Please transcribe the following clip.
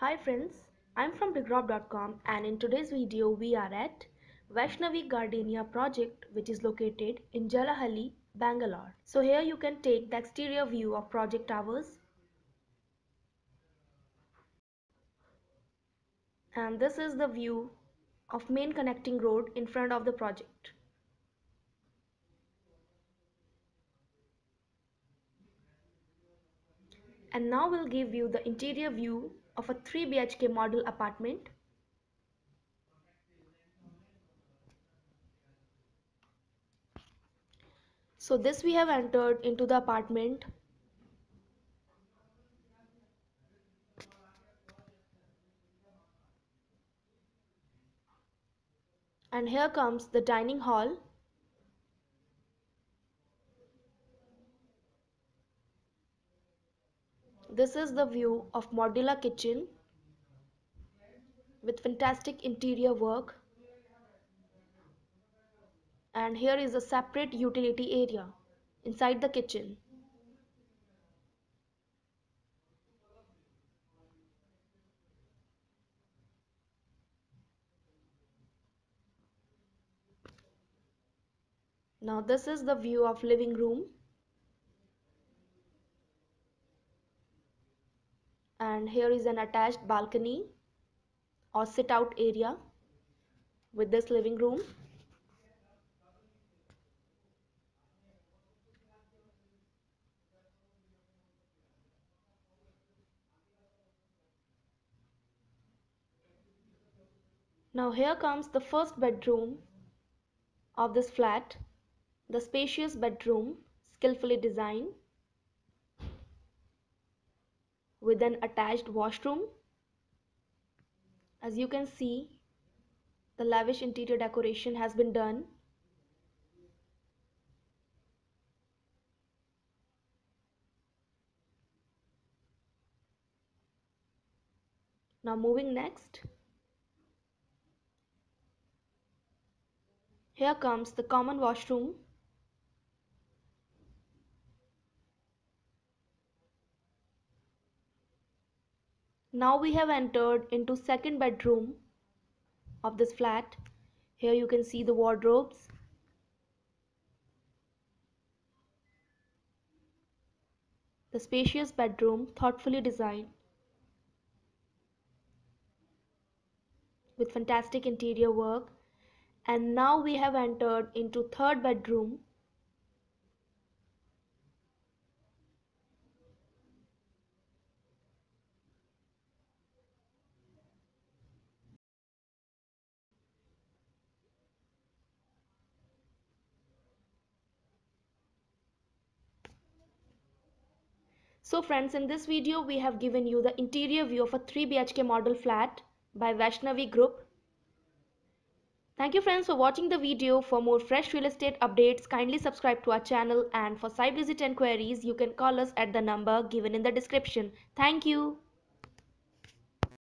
Hi friends, I'm from Regrob.com and in today's video we are at Vaishnavi Gardenia project which is located in Jalahalli, Bangalore. So here you can take the exterior view of project towers. And this is the view of main connecting road in front of the project. And now we'll give you the interior view of a 3 BHK model apartment. So this we have entered into the apartment. And here comes the dining hall. This is the view of modular kitchen with fantastic interior work. And here is a separate utility area inside the kitchen. Now this is the view of living room. And here is an attached balcony or sit out area with this living room. Now here comes the first bedroom of this flat the spacious bedroom skillfully designed with an attached washroom. As you can see, the lavish interior decoration has been done. Now moving next. Here comes the common washroom Now we have entered into second bedroom of this flat. Here you can see the wardrobes. The spacious bedroom thoughtfully designed with fantastic interior work and now we have entered into third bedroom So friends, in this video we have given you the interior view of a 3 BHK model flat by Vaishnavi Group. Thank you friends for watching the video. For more fresh real estate updates, kindly subscribe to our channel and for site visit enquiries, you can call us at the number given in the description. Thank you.